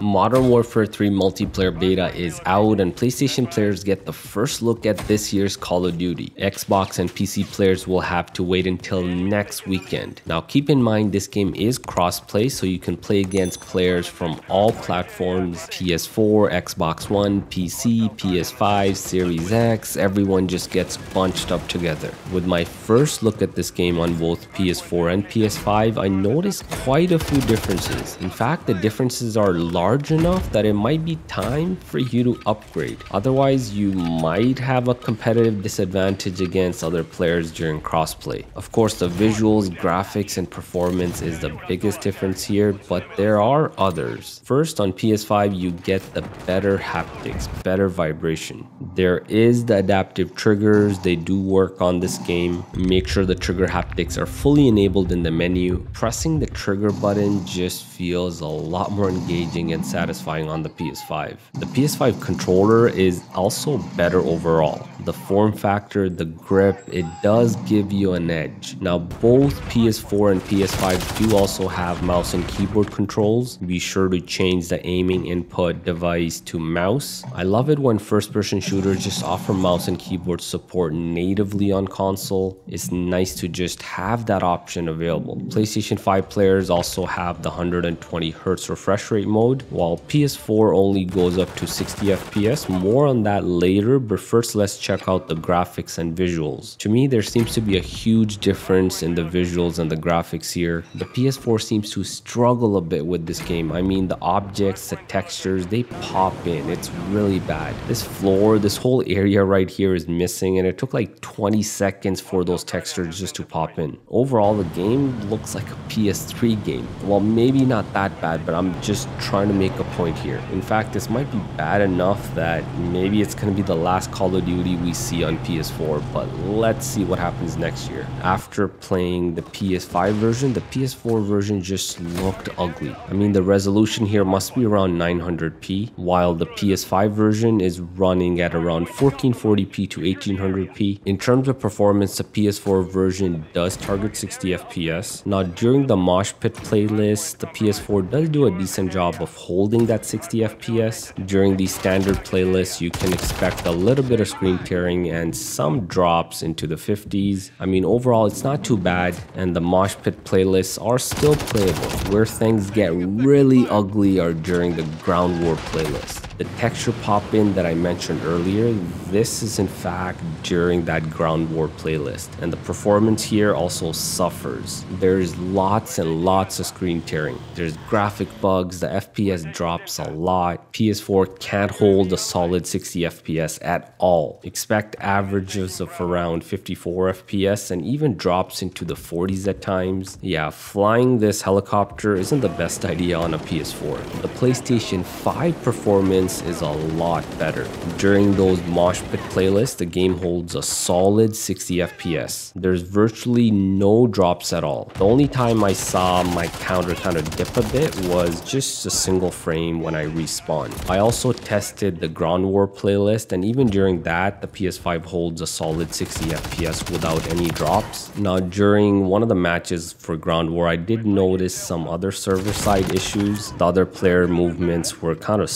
Modern Warfare 3 multiplayer beta is out and PlayStation players get the first look at this year's Call of Duty. Xbox and PC players will have to wait until next weekend. Now keep in mind this game is cross-play so you can play against players from all platforms PS4, Xbox One, PC, PS5, Series X, everyone just gets bunched up together. With my first look at this game on both PS4 and PS5, I noticed quite a few differences. In fact, the differences are large enough that it might be time for you to upgrade. Otherwise, you might have a competitive disadvantage against other players during crossplay. Of course, the visuals, graphics, and performance is the biggest difference here, but there are others. First, on PS5, you get the better haptics, better vibration. There is the adaptive triggers, they do work on this game. Make sure the trigger haptics are fully enabled in the menu. Pressing the trigger button just feels a lot more engaging and satisfying on the PS5. The PS5 controller is also better overall. The form factor, the grip, it does give you an edge. Now both PS4 and PS5 do also have mouse and keyboard controls. Be sure to change the aiming input device to mouse. I love it when first person shooters just offer mouse and keyboard support natively on console. It's nice to just have that option available. PlayStation 5 players also have the 120 Hz refresh rate mode, while PS4 only goes up to 60 FPS. More on that later, but first let's check out the graphics and visuals. To me, there seems to be a huge difference in the visuals and the graphics here. The PS4 seems to struggle a bit with this game. I mean, the objects, the textures, they pop in. It's really bad. This floor, this whole area right here is missing and it took like 20 seconds for those textures just to pop in. Overall, the game looks like a PS3 game. Well, maybe not that bad, but I'm just trying to make a point here. In fact, this might be bad enough that maybe it's going to be the last Call of Duty we see on PS4, but let's see what happens next year. After playing the PS5 version, the PS4 version just looked ugly. I mean, the resolution here must be around 900p, while the PS5 version is running at around 1440p to 1800p. In terms of performance, the PS4 version does target 60 FPS. Now, during the Mosh Pit playlist, the PS4 does do a decent job of holding that 60 FPS. During the standard playlists, you can expect a little bit of screen tearing and some drops into the 50s. I mean, overall, it's not too bad, and the Mosh Pit playlists are still playable. Where things get really ugly are during the Ground War playlist. The texture pop in that I mentioned earlier, this is in fact during that Ground War playlist, and the performance here also suffers. There's lots and lots of screen tearing. There's graphic bugs, the FPS drops a lot. PS4 can't hold a solid 60 FPS at all. Expect averages of around 54 FPS and even drops into the 40s at times. Yeah, flying this helicopter isn't the best idea on a PS4. The PlayStation 5 performance is a lot better. During those mosh pit playlists, the game holds a solid 60 FPS. There's virtually no drops at all. The only time I saw my counter kind of dip a bit was just a single frame when I respawned. I also tested the Ground War playlist and even during that, the PS5 holds a solid 60 FPS without any drops. Now during one of the matches for Ground War, I did notice some other server side issues. The other player movements were kind of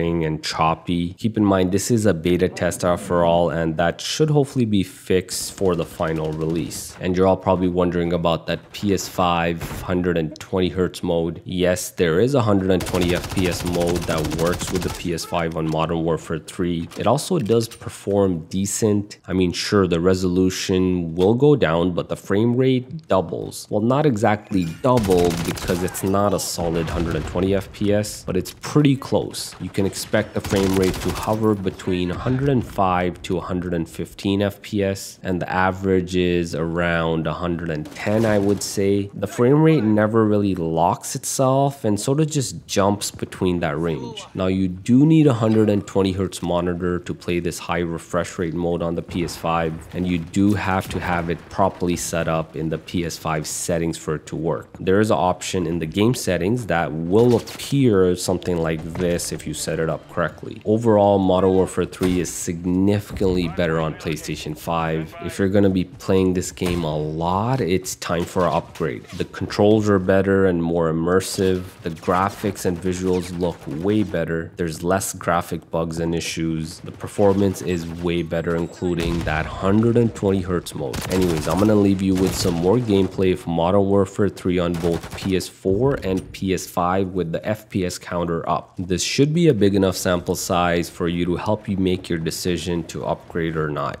stuttering and choppy. Keep in mind, this is a beta test after all, and that should hopefully be fixed for the final release. And you're all probably wondering about that PS5 120 Hz mode. Yes, there is a 120 FPS mode that works with the PS5 on Modern Warfare 3. It also does perform decent. I mean, sure, the resolution will go down, but the frame rate doubles. Well, not exactly double because it's not a solid 120 FPS, but it's pretty close. You can expect the frame rate to hover between 105 to 115 FPS and the average is around 110 I would say. The frame rate never really locks itself and sort of just jumps between that range. Now you do need a 120 Hz monitor to play this high refresh rate mode on the PS5 and you do have to have it properly set up in the PS5 settings for it to work. There is an option in the game settings that will appear something like this if you set set it up correctly. Overall, Modern Warfare 3 is significantly better on PlayStation 5. If you're gonna be playing this game a lot, it's time for an upgrade. The controls are better and more immersive. The graphics and visuals look way better. There's less graphic bugs and issues. The performance is way better, including that 120 Hz mode. Anyways, I'm gonna leave you with some more gameplay of Modern Warfare 3 on both PS4 and PS5 with the FPS counter up. This should be a big enough sample size for you to help you make your decision to upgrade or not.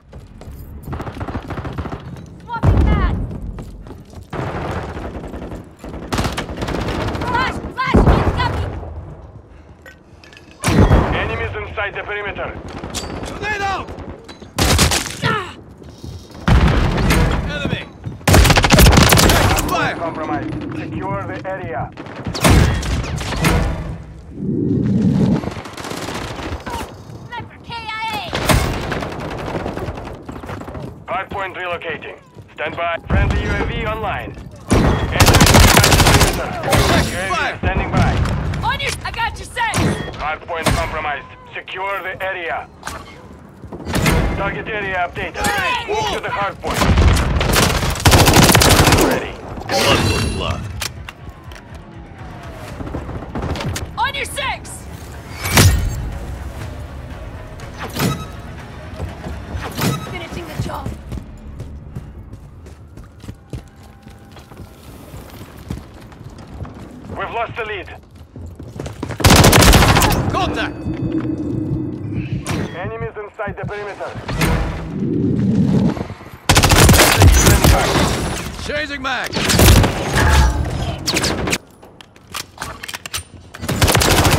Swapping mad! Flash! Flash! Relocating. Stand by. Friendly UAV online. Enemy inside the perimeter. UAV fire. standing by. On your... I got you set! Hardpoint compromised. Secure the area. Target area updated. Move to the hardpoint. Ready. On your six! The lead. Contact! Enemies inside the perimeter. Changing mag!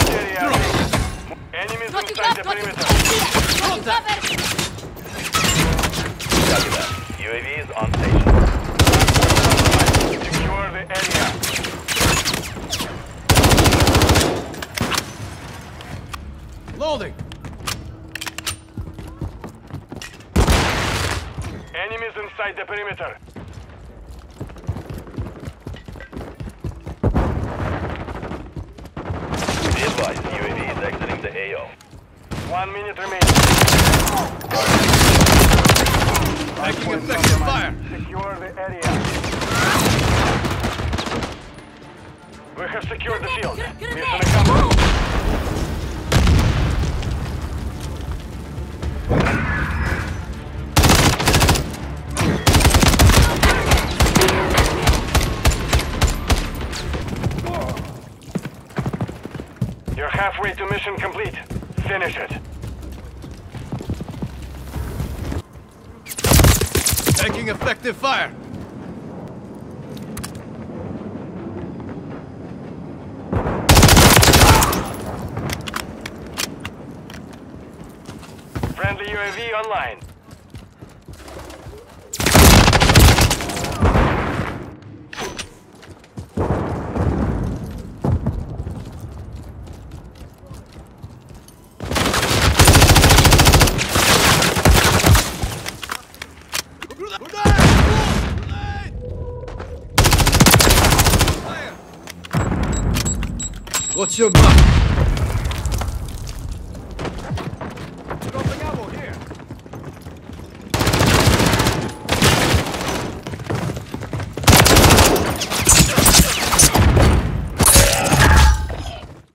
Area updated. Enemies Got inside the got, got you perimeter. Got you that. UAV is on station. Secure the area. Loading! Enemies inside the perimeter. Be advised, UAV is exiting the AO. One minute remaining. Making Hardpoint effective fire! Secure the area. We have secured the field. Get, get in Mission accomplished. Halfway to mission complete. Finish it. Taking effective fire! Friendly UAV online. What's your back?